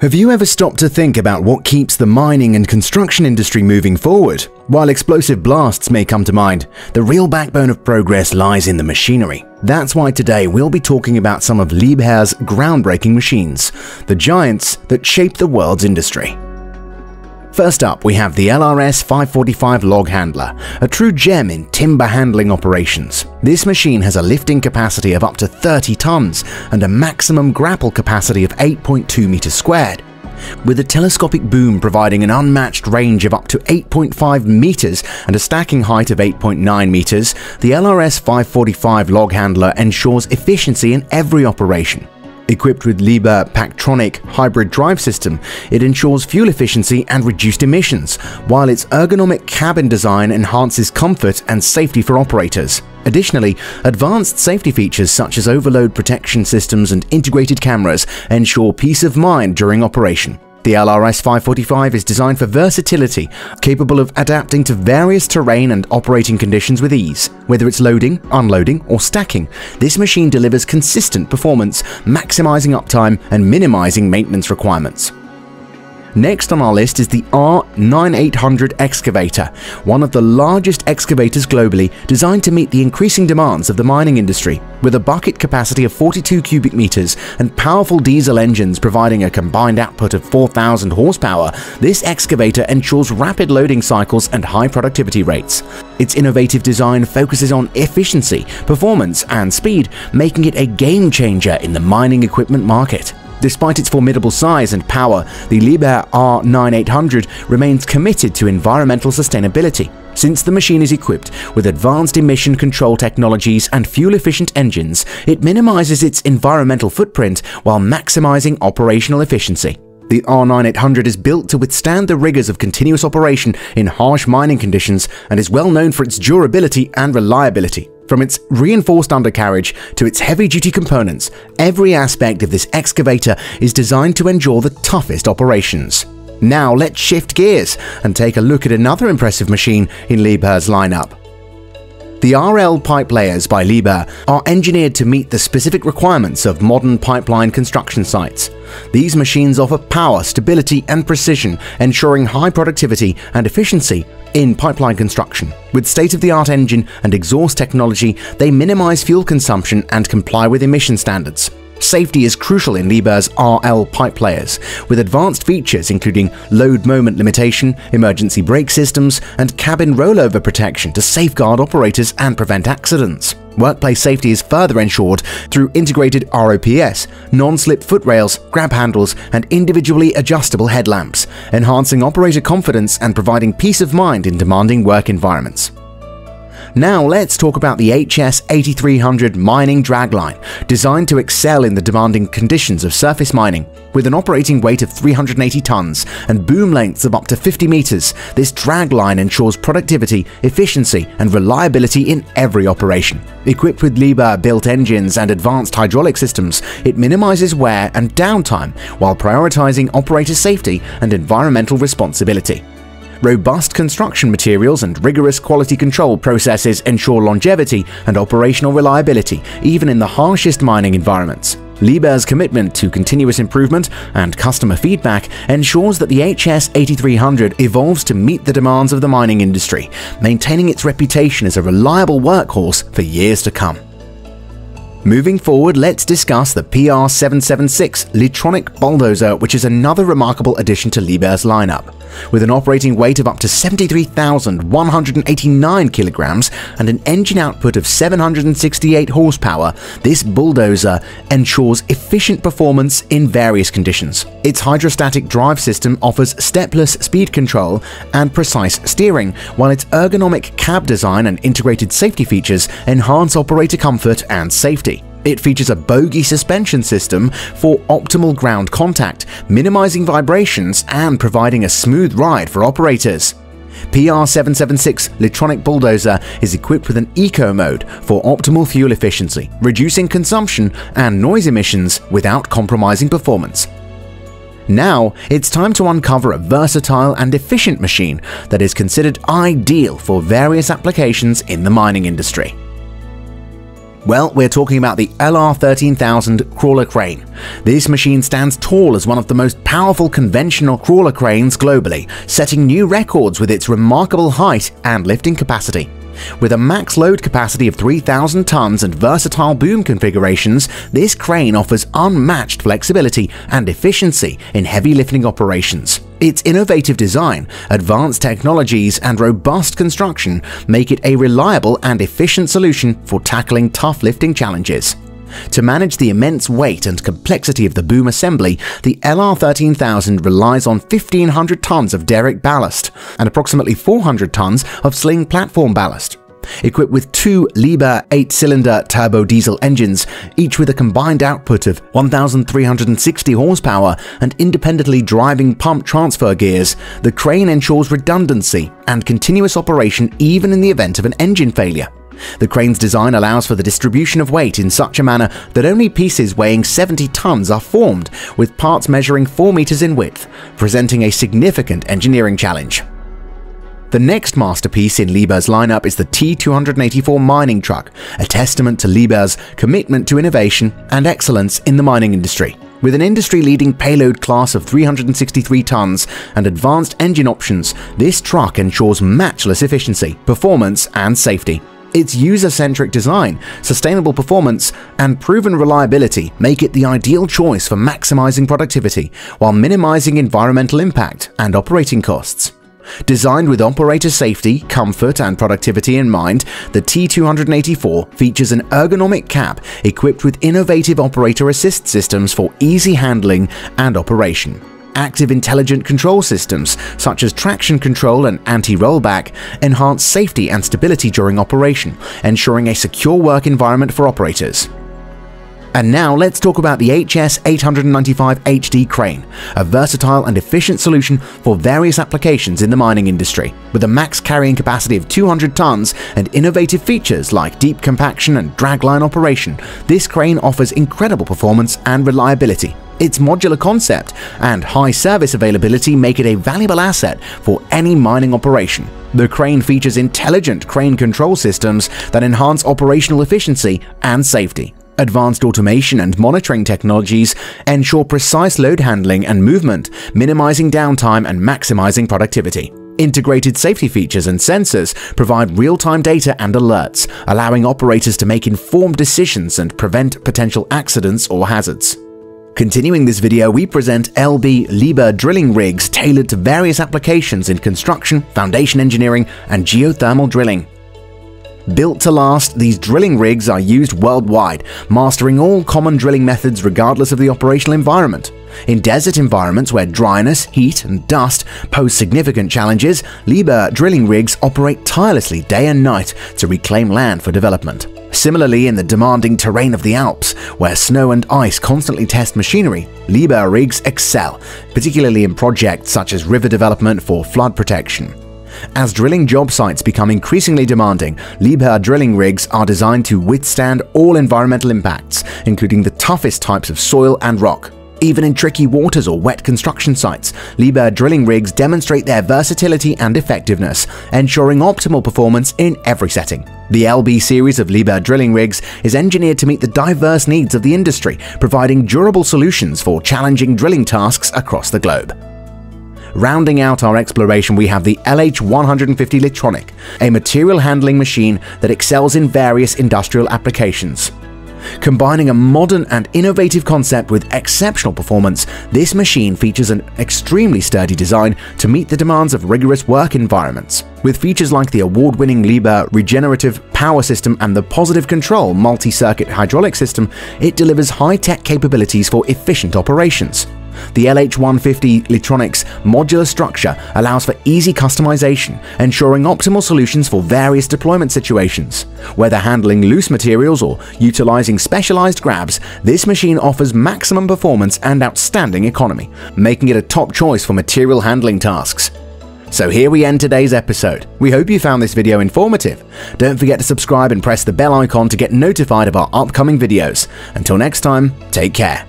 Have you ever stopped to think about what keeps the mining and construction industry moving forward? While explosive blasts may come to mind, the real backbone of progress lies in the machinery. That's why today we'll be talking about some of Liebherr's groundbreaking machines, the giants that shape the world's industry. First up, we have the LRS 545 log handler, a true gem in timber handling operations. This machine has a lifting capacity of up to 30 tons and a maximum grapple capacity of 8.2 meters squared. With a telescopic boom providing an unmatched range of up to 8.5 meters and a stacking height of 8.9 meters, the LRS 545 log handler ensures efficiency in every operation. Equipped with Liebherr Pactronic hybrid drive system, it ensures fuel efficiency and reduced emissions, while its ergonomic cabin design enhances comfort and safety for operators. Additionally, advanced safety features such as overload protection systems and integrated cameras ensure peace of mind during operation. The LRS 545 is designed for versatility, capable of adapting to various terrain and operating conditions with ease. Whether it's loading, unloading, or stacking, this machine delivers consistent performance, maximizing uptime and minimizing maintenance requirements. Next on our list is the R9800 excavator, one of the largest excavators globally designed to meet the increasing demands of the mining industry. With a bucket capacity of 42 cubic meters and powerful diesel engines providing a combined output of 4,000 horsepower, this excavator ensures rapid loading cycles and high productivity rates. Its innovative design focuses on efficiency, performance, and speed, making it a game changer in the mining equipment market. Despite its formidable size and power, the Liebherr R9800 remains committed to environmental sustainability. Since the machine is equipped with advanced emission control technologies and fuel-efficient engines, it minimizes its environmental footprint while maximizing operational efficiency. The R9800 is built to withstand the rigors of continuous operation in harsh mining conditions and is well known for its durability and reliability. From its reinforced undercarriage to its heavy-duty components, every aspect of this excavator is designed to endure the toughest operations. Now let's shift gears and take a look at another impressive machine in Liebherr's lineup. The RL pipe layers by Liebherr are engineered to meet the specific requirements of modern pipeline construction sites. These machines offer power, stability and precision, ensuring high productivity and efficiency in pipeline construction. With state-of-the-art engine and exhaust technology, they minimize fuel consumption and comply with emission standards. Safety is crucial in Liebherr's RL pipe layers, with advanced features including load moment limitation, emergency brake systems, and cabin rollover protection to safeguard operators and prevent accidents. Workplace safety is further ensured through integrated ROPS, non-slip foot rails, grab handles, and individually adjustable headlamps, enhancing operator confidence and providing peace of mind in demanding work environments. Now let's talk about the HS8300 mining dragline, designed to excel in the demanding conditions of surface mining. With an operating weight of 380 tons and boom lengths of up to 50 meters, this dragline ensures productivity, efficiency, and reliability in every operation. Equipped with Liebherr built engines and advanced hydraulic systems, it minimizes wear and downtime while prioritizing operator safety and environmental responsibility. Robust construction materials and rigorous quality control processes ensure longevity and operational reliability, even in the harshest mining environments. Liebherr's commitment to continuous improvement and customer feedback ensures that the HS8300 evolves to meet the demands of the mining industry, maintaining its reputation as a reliable workhorse for years to come. Moving forward, let's discuss the PR776 Litronic Bulldozer, which is another remarkable addition to Liebherr's lineup. With an operating weight of up to 73,189 kilograms and an engine output of 768 horsepower, this bulldozer ensures efficient performance in various conditions. Its hydrostatic drive system offers stepless speed control and precise steering, while its ergonomic cab design and integrated safety features enhance operator comfort and safety. It features a bogie suspension system for optimal ground contact, minimizing vibrations and providing a smooth ride for operators. PR776 Litronic Bulldozer is equipped with an eco mode for optimal fuel efficiency, reducing consumption and noise emissions without compromising performance. Now, it's time to uncover a versatile and efficient machine that is considered ideal for various applications in the mining industry. Well, we're talking about the LR13000 crawler crane. This machine stands tall as one of the most powerful conventional crawler cranes globally, setting new records with its remarkable height and lifting capacity. With a max load capacity of 3,000 tons and versatile boom configurations, this crane offers unmatched flexibility and efficiency in heavy lifting operations. Its innovative design, advanced technologies, and robust construction make it a reliable and efficient solution for tackling tough lifting challenges. To manage the immense weight and complexity of the boom assembly, the LR13000 relies on 1500 tons of derrick ballast and approximately 400 tons of sling platform ballast. Equipped with two Liebherr 8-cylinder turbo diesel engines, each with a combined output of 1,360 horsepower and independently driving pump transfer gears, the crane ensures redundancy and continuous operation even in the event of an engine failure. The crane's design allows for the distribution of weight in such a manner that only pieces weighing 70 tons are formed, with parts measuring 4 meters in width, presenting a significant engineering challenge. The next masterpiece in Liebherr's lineup is the T284 mining truck, a testament to Liebherr's commitment to innovation and excellence in the mining industry. With an industry-leading payload class of 363 tons and advanced engine options, this truck ensures matchless efficiency, performance, and safety. Its user-centric design, sustainable performance, and proven reliability make it the ideal choice for maximizing productivity while minimizing environmental impact and operating costs. Designed with operator safety, comfort, and productivity in mind, the T284 features an ergonomic cap equipped with innovative operator assist systems for easy handling and operation active intelligent control systems, such as traction control and anti-rollback, enhance safety and stability during operation, ensuring a secure work environment for operators. And now let's talk about the HS895 HD crane, a versatile and efficient solution for various applications in the mining industry. With a max carrying capacity of 200 tons and innovative features like deep compaction and dragline operation, this crane offers incredible performance and reliability. Its modular concept and high service availability make it a valuable asset for any mining operation. The crane features intelligent crane control systems that enhance operational efficiency and safety. Advanced automation and monitoring technologies ensure precise load handling and movement, minimizing downtime and maximizing productivity. Integrated safety features and sensors provide real-time data and alerts, allowing operators to make informed decisions and prevent potential accidents or hazards. Continuing this video, we present LB Liebherr drilling rigs tailored to various applications in construction, foundation engineering, and geothermal drilling. Built to last, these drilling rigs are used worldwide, mastering all common drilling methods regardless of the operational environment. In desert environments where dryness, heat, and dust pose significant challenges, Liebherr drilling rigs operate tirelessly day and night to reclaim land for development. Similarly, in the demanding terrain of the Alps, where snow and ice constantly test machinery, Liebherr rigs excel, particularly in projects such as river development for flood protection. As drilling job sites become increasingly demanding, Liebherr drilling rigs are designed to withstand all environmental impacts, including the toughest types of soil and rock. Even in tricky waters or wet construction sites, Liebherr drilling rigs demonstrate their versatility and effectiveness, ensuring optimal performance in every setting. The LB series of Liebherr drilling rigs is engineered to meet the diverse needs of the industry, providing durable solutions for challenging drilling tasks across the globe. Rounding out our exploration, we have the LH150 Litronic, a material handling machine that excels in various industrial applications. Combining a modern and innovative concept with exceptional performance, this machine features an extremely sturdy design to meet the demands of rigorous work environments. With features like the award-winning Liebherr regenerative power system and the positive control multi-circuit hydraulic system, it delivers high-tech capabilities for efficient operations. The LH150 Litronic's modular structure allows for easy customization, ensuring optimal solutions for various deployment situations. Whether handling loose materials or utilizing specialized grabs, this machine offers maximum performance and outstanding economy, making it a top choice for material handling tasks. So here we end today's episode. We hope you found this video informative. Don't forget to subscribe and press the bell icon to get notified of our upcoming videos. Until next time, take care.